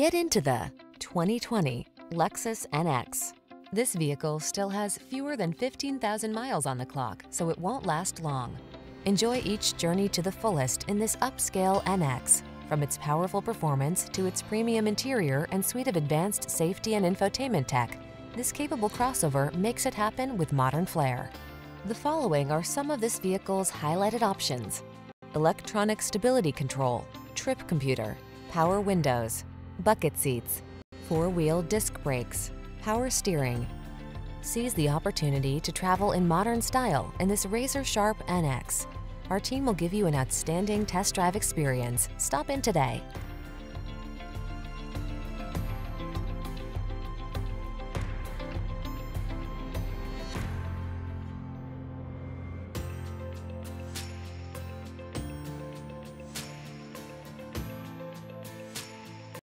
Get into the 2020 Lexus NX. This vehicle still has fewer than 15,000 miles on the clock, so it won't last long. Enjoy each journey to the fullest in this upscale NX. From its powerful performance to its premium interior and suite of advanced safety and infotainment tech, this capable crossover makes it happen with modern flair. The following are some of this vehicle's highlighted options. Electronic stability control, trip computer, power windows, bucket seats, four-wheel disc brakes, power steering. Seize the opportunity to travel in modern style in this razor-sharp NX. Our team will give you an outstanding test drive experience. Stop in today.